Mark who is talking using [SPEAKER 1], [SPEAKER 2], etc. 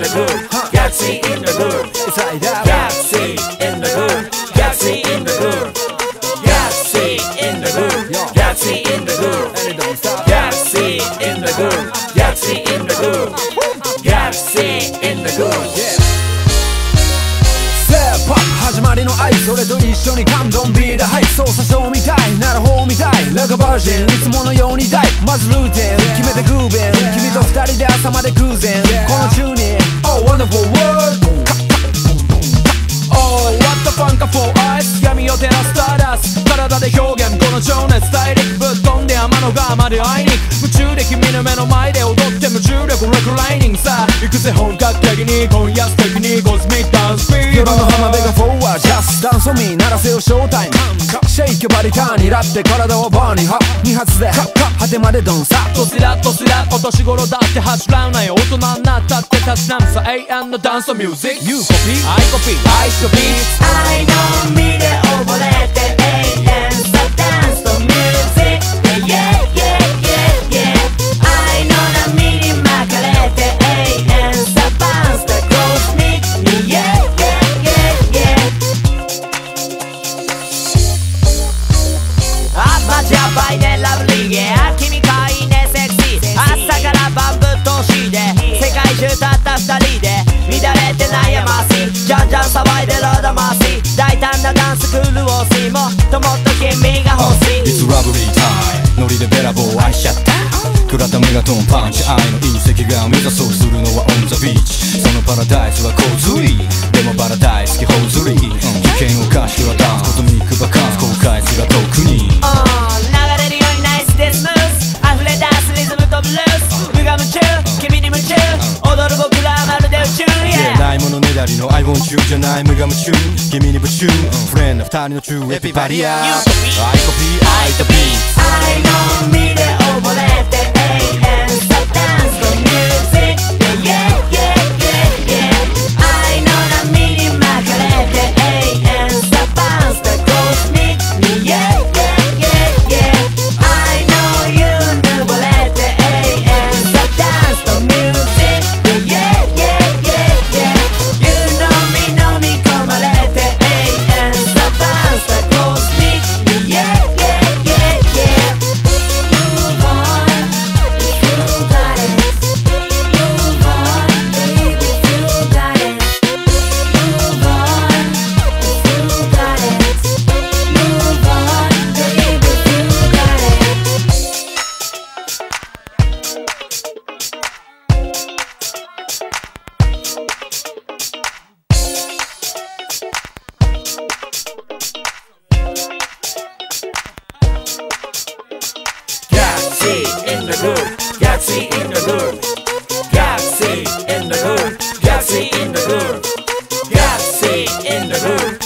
[SPEAKER 1] the groove Galaxy in the groove
[SPEAKER 2] It's like that.
[SPEAKER 1] Galaxy
[SPEAKER 2] 愛それと一緒に感動ビール。はい操作証みたいなら方みたい。ラグバージンいつものように大。まずルーティン。決めてグーベン。君と二人で朝まで偶然。このチューニング。Oh wonderful world Oh what the fun for us 闇を照らすスターダス。体で表現。この情熱大陸ぶっ飛んで天の川まで会いに。夢中で君の目の前で踊って無重力レクライニングさ行くぜ本格的に。今夜素敵に細身鳴らせよショータイム。シェイクバリターにラって体をバーに。ハ2発で。果てまでドンサッとスラッとスラッお年頃だって走らない大人になったってたしなむさ永遠のダンスミュージック You copy I copy I copy
[SPEAKER 1] 愛の海で溺れて中たった二人で乱れて悩ましじゃんじゃん騒いでる魂大胆なダンス狂おしも。っともっと君が欲しい。
[SPEAKER 3] It's lovely time. ノリでベラボー愛しちゃった。倉田メガトンパンチ。愛の隕石が目指そう。するのはオンザビーチ。そのパラダイスは洪水。だりの I want you じゃない無我夢中君に夢中フレンド二人の中 Everybody up I copy I
[SPEAKER 1] Gatsy in the hood, Gatsy in the hood, Gatsy in the hood, Gatsy in the hood, Gatsy in the hood.